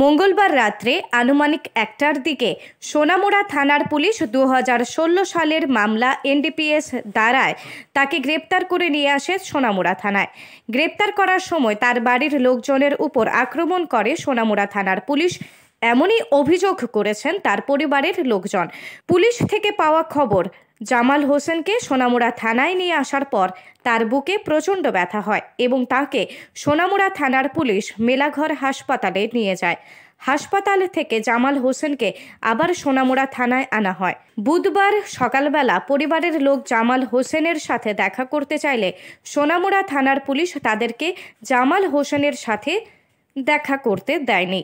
মঙ্গলবার রাত্রে আনুমানিক একটার দিকে সোনামুড়া থানার পুলিশ দু হাজার ষোলো সালের মামলা এনডিপিএস দ্বারায় তাকে গ্রেপ্তার করে নিয়ে আসে সোনামুড়া থানায়। গ্রেপ্তার করার সময় তার বাড়ির লোকজনের উপর আক্রমণ করে সোনামুড়া থানার পুলিশ। এমনই অভিযোগ করেছেন তার পরিবারের লোকজন। পুলিশ থেকে পাওয়া খবর জামাল হোসেনকে সোনামুড়া থানায় নিয়ে আসার পর তার বুকে প্রচণ্ড ব্যথা হয় এবং তাকে সোনামুড়া থানার পুলিশ মেলাঘর হাসপাতালে নিয়ে যায়। হাসপাতাল থেকে জামাল হোসেনকে আবার সোনামুড়া থানায় আনা হয়। বুধবার সকালবেলা পরিবারের লোক জামাল হোসেনের সাথে দেখা করতে চাইলে সোনামুড়া থানার পুলিশ তাদেরকে জামাল হোসেনের সাথে দেখা করতে দেয়নি।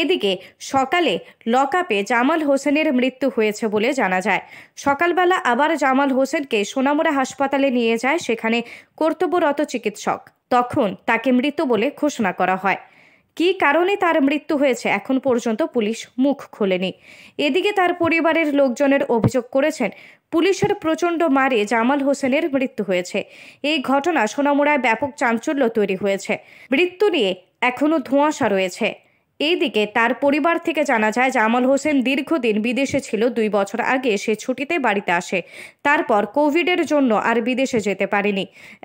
এদিকে সকালে লকআপে জামাল হোসেনের মৃত্যু হয়েছে বলে জানা যায়। সকালবেলা আবার জামাল হোসেনকে সোনামুড়া হাসপাতালে নিয়ে যায় সেখানে কর্তব্যরত চিকিৎসক। তখন তাকে মৃত বলে ঘোষণা করা হয়। কী কারণে তার মৃত্যু হয়েছে এখন পর্যন্ত পুলিশ মুখ খোলেনি। এদিকে তার পরিবারের লোকজনের অভিযোগ করেছেন, পুলিশের প্রচণ্ড মারে জামাল হোসেনের মৃত্যু হয়েছে। এই ঘটনা সোনামুড়ায় ব্যাপক চাঞ্চল্য তৈরি হয়েছে। মৃত্যু নিয়ে এখনও ধোঁয়াশা রয়েছে। এইদিকে তার পরিবার থেকে জানা যায়, জামাল হোসেন দীর্ঘদিন বিদেশে ছিল, দুই বছর আগে সে ছুটিতে বাড়িতে আসে। তারপর কোভিডের জন্য আর বিদেশে যেতে পারেনি।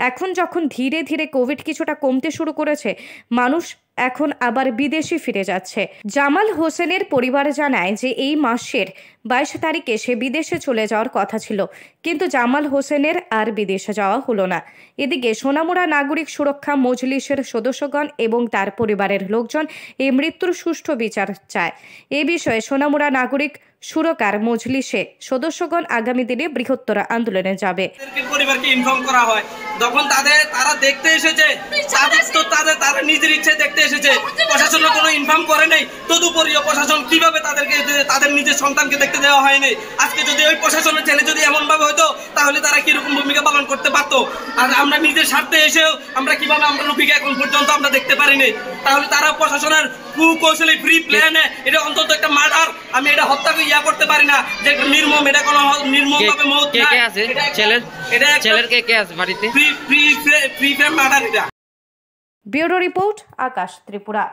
এখন যখন ধীরে ধীরে কোভিড কিছুটা কমতে শুরু করেছে, মানুষ এখন আবার বিদেশে ফিরে যাচ্ছে। জামাল হোসেনের পরিবার জানায় যে এই মাসের বাইশ তারিখে সে বিদেশে চলে যাওয়ার কথা ছিল, কিন্তু জামাল হোসেনের আর বিদেশে যাওয়া হলো না। এদিকে সোনামুড়া নাগরিক সুরক্ষা মজলিসের সদস্যগণ এবং তার পরিবারের লোকজন এই মৃত্যুর সুষ্ঠু বিচার চায়। এ বিষয়ে সোনামুড়া নাগরিক সুরকার মজলিসে সদস্যগণ আগামী দিনে বৃহত্তর আন্দোলনে যাবে। পরিবারকে ইনফর্ম করা হয়। তখন তাদের তারা দেখতে এসেছে তাদের তো তাদের তারা নিজের ইচ্ছে দেখতে এসেছে। প্রশাসন কোনো ইনফর্ম করে নেই। তদুপরি প্রশাসন কীভাবে তাদেরকে তাদের নিজের সন্তানকে দেখতে দেওয়া হয়নি? আজকে যদি ওই প্রশাসনের ছেলে যদি এমন ভাবে হতো তাহলে তারা কীরকম ভূমিকা পালন করতে পারতো? আর আমরা নিজের স্বার্থে এসেও আমরা কীভাবে আমরা রুবিকে এখন পর্যন্ত আমরা দেখতে পারিনি? তাহলে তারা প্রশাসনের কুকৌশলী ফ্রি প্ল্যানে এটা অন্তত একটা মার্ডার আমি এটা হত্যাকে ইয়া করতে পারি না। যে নির্মম এটা কোনো নির্মম ভাবে মৌত কে কে আছে? ছেলের এটা ছেলের কে কে আছে বাড়িতে? Free free free frame murder এটা। Bureau report Akash Tripura.